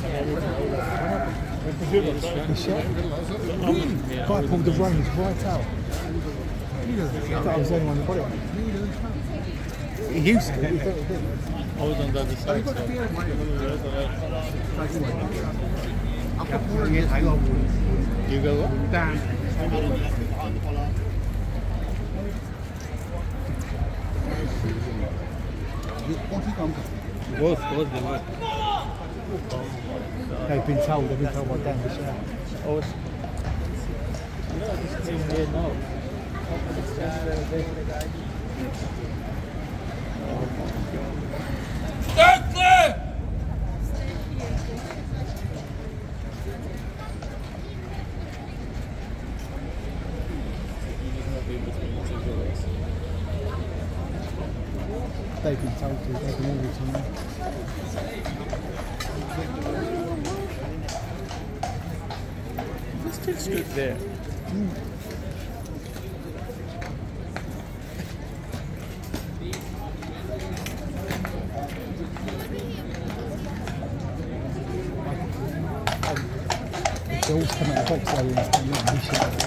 The? Guy pulled the reins right out. I was the got. I on the other side. So. You go what? Both, they both. They've been told, shout. Oh, it's- It's in here. They've been told to, they've been. It's still stood there. They all come out of the box area and